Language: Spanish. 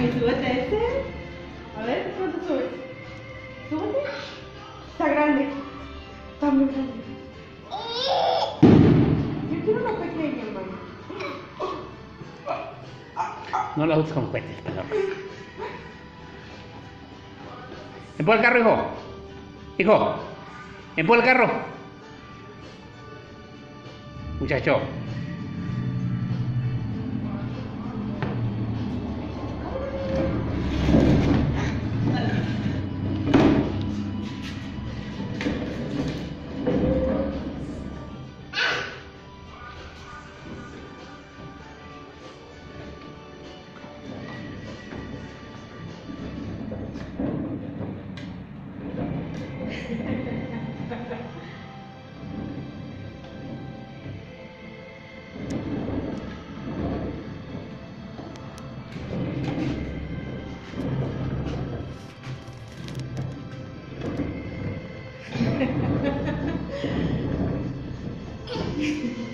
Súbete ese. A ver, ¿cuánto subes? Súbete. Está grande. Está muy grande. Yo quiero una pequeña, mamá. No lo uses como cohetes, perdón. Empuja el carro, hijo. Hijo, empuja el carro. Muchacho. Thank you.